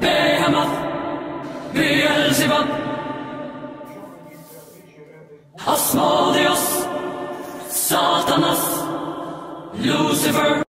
Behemoth, Beelzebub, Asmodeus, Satanas, Lucifer.